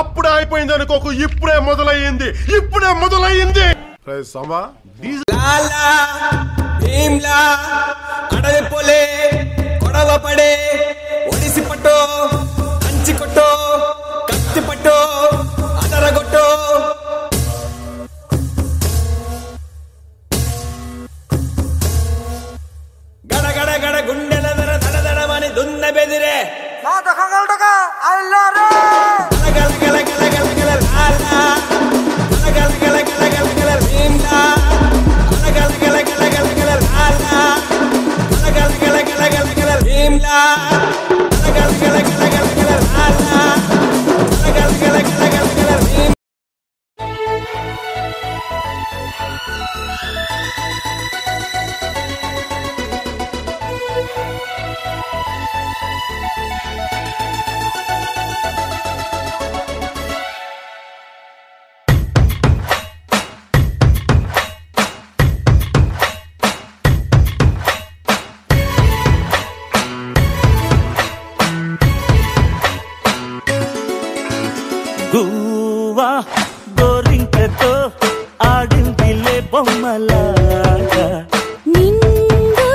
అప్పుడే అయిపోయింది అనుకోకు ఇప్పుడే మొదలయ్యింది. ఇప్పుడే మొదలయ్యింది. సమా అడవి పోలే కొడవ పడే ఒడిసి పట్టో కంచి కొట్టో కత్తి పట్టో అదరగొట్టో గడ గడ గుండెల దడ దడ దడమని దున్న బెదిరే মা দখল টাকা আইলা রে গেল গেল গেল গেল গেল আল্লাহ గువ్వా గోరింకతో ఆడిందిలే బొమ్మలాగా. నిండు నా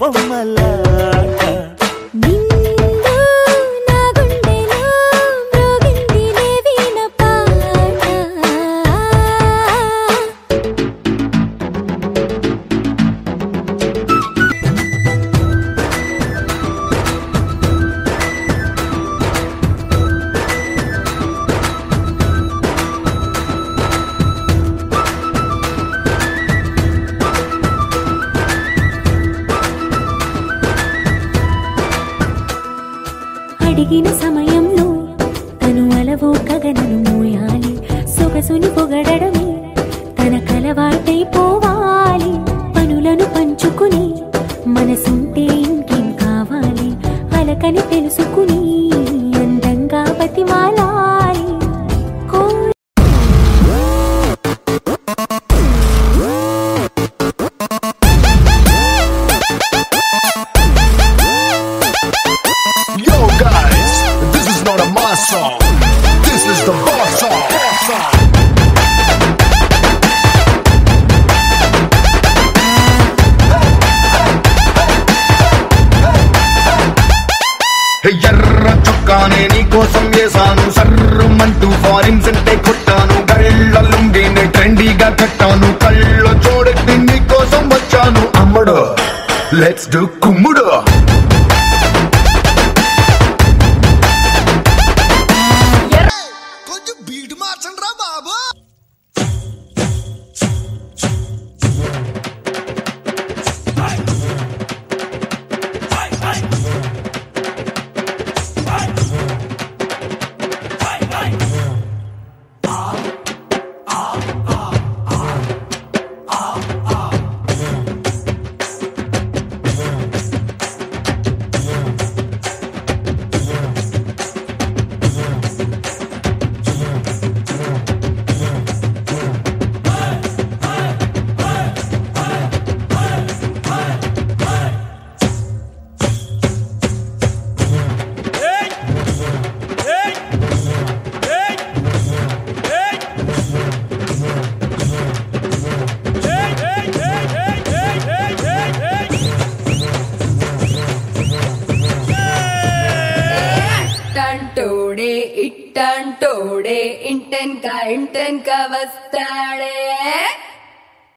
ఆడిందిలే అడిగిన సమయంలో తను అలవో కగనను మోయాలి. సొగసుని పొగడమే తన కలవాటైపోవాలి పనులను పంచుకుని మనసు ఎర్ర చొక్కానే నీకోసం వేసాను సర్రమంటూ ఫారిన్ సెంటే కొట్టాను. గళ్ళ లుంగిని ట్రెండీగా కట్టాను. కళ్ళ చూడెత్తి నీకోసం వచ్చాను. అమ్మడు లెట్స్ డు కుమ్ముడు. இட்டான் டோடே இட்டான் டோடே இன்டன் க இன்டன் கவஸ்தாடே